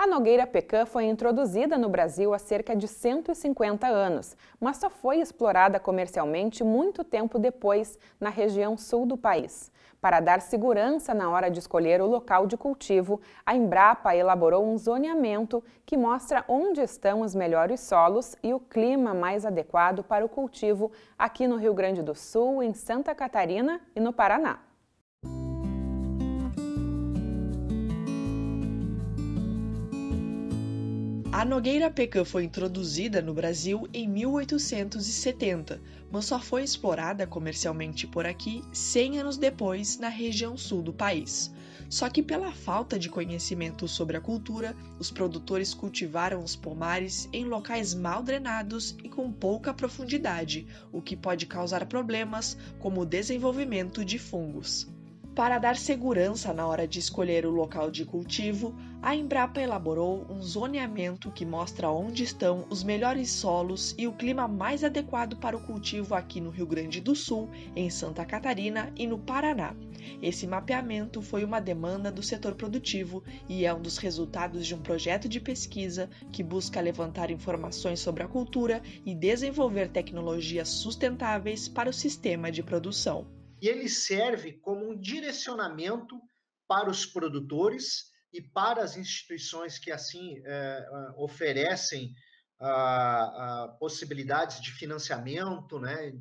A Nogueira Pecan foi introduzida no Brasil há cerca de 150 anos, mas só foi explorada comercialmente muito tempo depois na região sul do país. Para dar segurança na hora de escolher o local de cultivo, a Embrapa elaborou um zoneamento que mostra onde estão os melhores solos e o clima mais adequado para o cultivo aqui no Rio Grande do Sul, em Santa Catarina e no Paraná. A Nogueira Pecan foi introduzida no Brasil em 1870, mas só foi explorada comercialmente por aqui 100 anos depois na região sul do país. Só que pela falta de conhecimento sobre a cultura, os produtores cultivaram os pomares em locais mal drenados e com pouca profundidade, o que pode causar problemas como o desenvolvimento de fungos. Para dar segurança na hora de escolher o local de cultivo, a Embrapa elaborou um zoneamento que mostra onde estão os melhores solos e o clima mais adequado para o cultivo aqui no Rio Grande do Sul, em Santa Catarina e no Paraná. Esse mapeamento foi uma demanda do setor produtivo e é um dos resultados de um projeto de pesquisa que busca levantar informações sobre a cultura e desenvolver tecnologias sustentáveis para o sistema de produção e ele serve como um direcionamento para os produtores e para as instituições que assim é, oferecem a, a possibilidades de financiamento, né,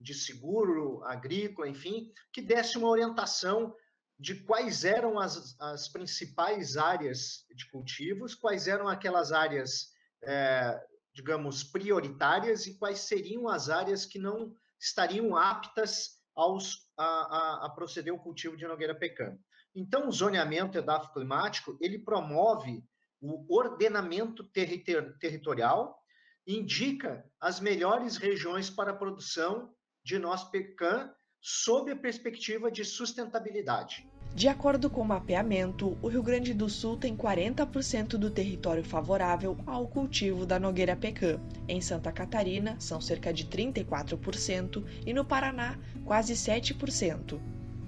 de seguro agrícola, enfim, que desse uma orientação de quais eram as, as principais áreas de cultivos, quais eram aquelas áreas, é, digamos, prioritárias e quais seriam as áreas que não estariam aptas aos, a, a, a proceder ao cultivo de nogueira pecan. Então, o zoneamento edafoclimático, ele promove o ordenamento terri territorial, indica as melhores regiões para a produção de noz pecan sob a perspectiva de sustentabilidade. De acordo com o mapeamento, o Rio Grande do Sul tem 40% do território favorável ao cultivo da nogueira pecan. Em Santa Catarina, são cerca de 34% e no Paraná, quase 7%.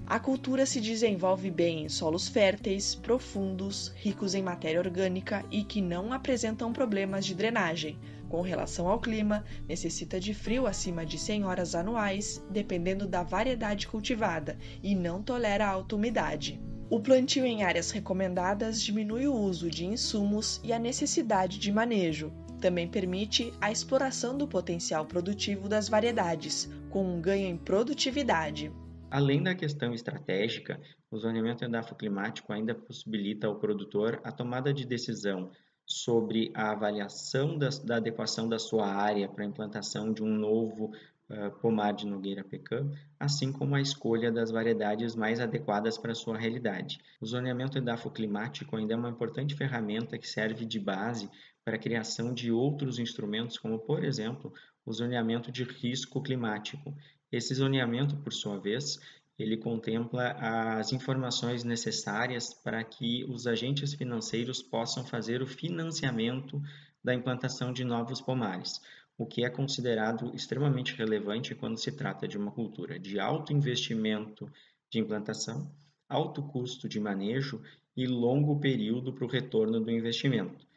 A cultura se desenvolve bem em solos férteis, profundos, ricos em matéria orgânica e que não apresentam problemas de drenagem. Com relação ao clima, necessita de frio acima de 100 horas anuais, dependendo da variedade cultivada, e não tolera alta umidade. O plantio em áreas recomendadas diminui o uso de insumos e a necessidade de manejo. Também permite a exploração do potencial produtivo das variedades, com um ganho em produtividade. Além da questão estratégica, o zoneamento endafoclimático ainda possibilita ao produtor a tomada de decisão sobre a avaliação da, da adequação da sua área para a implantação de um novo uh, pomar de nogueira pecan, assim como a escolha das variedades mais adequadas para a sua realidade. O zoneamento edafoclimático ainda é uma importante ferramenta que serve de base para a criação de outros instrumentos, como, por exemplo, o zoneamento de risco climático, esse zoneamento, por sua vez, ele contempla as informações necessárias para que os agentes financeiros possam fazer o financiamento da implantação de novos pomares, o que é considerado extremamente relevante quando se trata de uma cultura de alto investimento de implantação, alto custo de manejo e longo período para o retorno do investimento.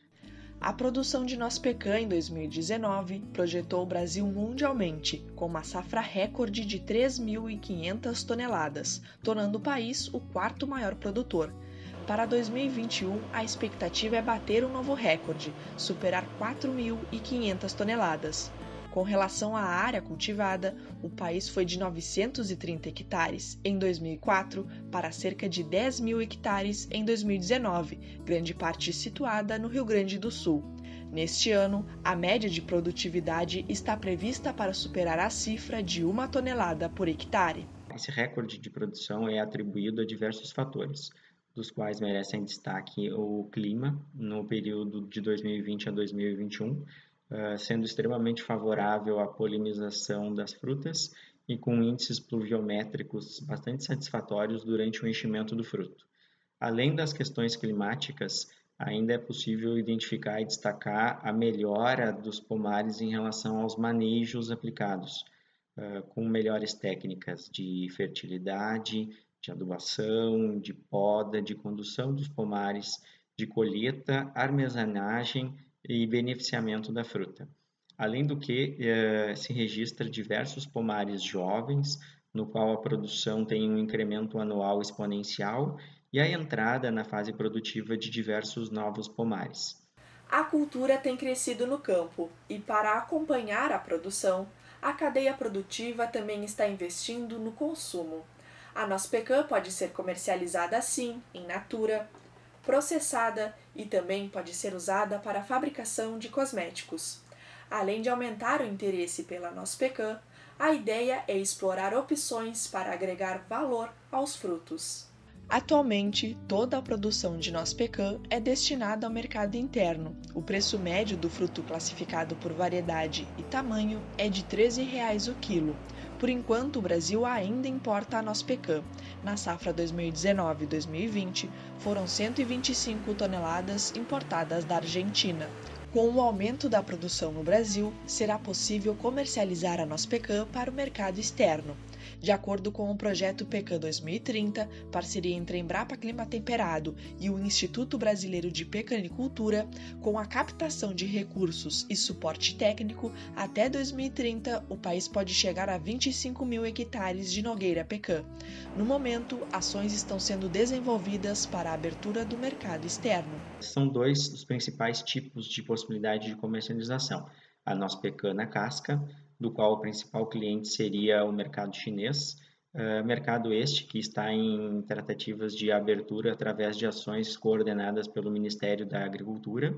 A produção de noz pecan em 2019 projetou o Brasil mundialmente, com uma safra recorde de 3.500 toneladas, tornando o país o quarto maior produtor. Para 2021, a expectativa é bater um novo recorde, superar 4.500 toneladas. Com relação à área cultivada, o país foi de 930 hectares em 2004 para cerca de 10 mil hectares em 2019, grande parte situada no Rio Grande do Sul. Neste ano, a média de produtividade está prevista para superar a cifra de uma tonelada por hectare. Esse recorde de produção é atribuído a diversos fatores, dos quais merecem destaque o clima no período de 2020 a 2021, eh, sendo extremamente favorável à polinização das frutas e com índices pluviométricos bastante satisfatórios durante o enchimento do fruto. Além das questões climáticas, ainda é possível identificar e destacar a melhora dos pomares em relação aos manejos aplicados, uh, com melhores técnicas de fertilidade, de adubação, de poda, de condução dos pomares de colheita, armazenagem e beneficiamento da fruta. Além do que, eh, se registra diversos pomares jovens, no qual a produção tem um incremento anual exponencial e a entrada na fase produtiva de diversos novos pomares. A cultura tem crescido no campo e, para acompanhar a produção, a cadeia produtiva também está investindo no consumo. A nossa pecan pode ser comercializada assim, em natura, processada e também pode ser usada para a fabricação de cosméticos. Além de aumentar o interesse pela nossa pecan, a ideia é explorar opções para agregar valor aos frutos. Atualmente, toda a produção de noz pecan é destinada ao mercado interno. O preço médio do fruto classificado por variedade e tamanho é de R$ 13,00 o quilo. Por enquanto, o Brasil ainda importa a noz pecan. Na safra 2019-2020, foram 125 toneladas importadas da Argentina. Com o aumento da produção no Brasil, será possível comercializar a noz pecan para o mercado externo. De acordo com o projeto PECAM 2030, parceria entre Embrapa Clima Temperado e o Instituto Brasileiro de Pecanicultura, com a captação de recursos e suporte técnico, até 2030 o país pode chegar a 25 mil hectares de nogueira pecan. No momento, ações estão sendo desenvolvidas para a abertura do mercado externo. São dois os principais tipos de possibilidade de comercialização. A nossa pecan na casca, do qual o principal cliente seria o mercado chinês, uh, mercado este que está em tratativas de abertura através de ações coordenadas pelo Ministério da Agricultura,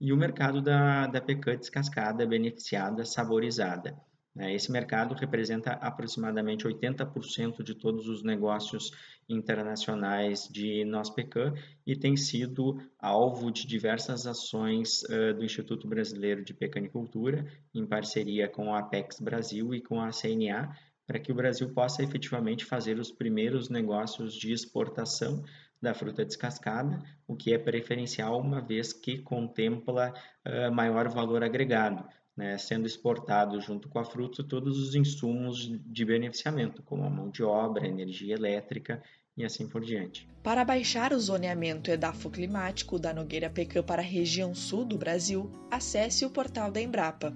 e o mercado da, da pecan descascada, beneficiada, saborizada. Né? Esse mercado representa aproximadamente 80% de todos os negócios internacionais de noz pecan e tem sido alvo de diversas ações do Instituto Brasileiro de Pecanicultura, em parceria com a Apex Brasil e com a CNA, para que o Brasil possa efetivamente fazer os primeiros negócios de exportação da fruta descascada, o que é preferencial uma vez que contempla maior valor agregado né, sendo exportado junto com a fruta todos os insumos de beneficiamento, como a mão de obra, energia elétrica e assim por diante. Para baixar o zoneamento edafoclimático da Nogueira Pecan para a região sul do Brasil, acesse o portal da Embrapa